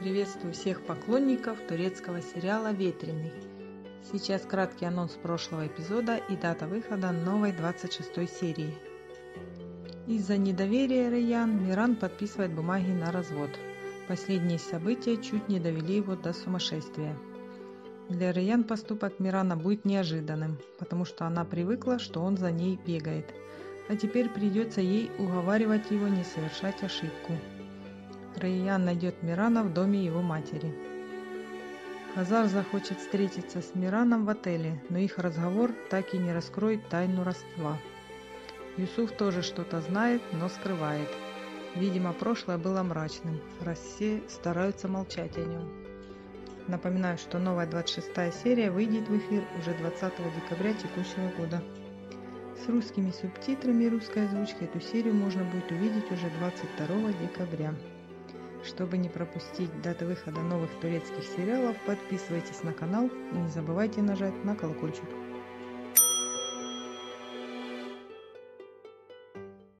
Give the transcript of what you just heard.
Приветствую всех поклонников турецкого сериала «Ветреный». Сейчас краткий анонс прошлого эпизода и дата выхода новой 26 серии. Из-за недоверия Райан Миран подписывает бумаги на развод. Последние события чуть не довели его до сумасшествия. Для Райан поступок Мирана будет неожиданным, потому что она привыкла, что он за ней бегает. А теперь придется ей уговаривать его не совершать ошибку. Райян найдет Мирана в доме его матери. Хазар захочет встретиться с Мираном в отеле, но их разговор так и не раскроет тайну родства. Юсуф тоже что-то знает, но скрывает. Видимо, прошлое было мрачным, раз все стараются молчать о нем. Напоминаю, что новая 26 серия выйдет в эфир уже 20 декабря текущего года. С русскими субтитрами и русской озвучкой эту серию можно будет увидеть уже 22 декабря. Чтобы не пропустить даты выхода новых турецких сериалов, подписывайтесь на канал и не забывайте нажать на колокольчик.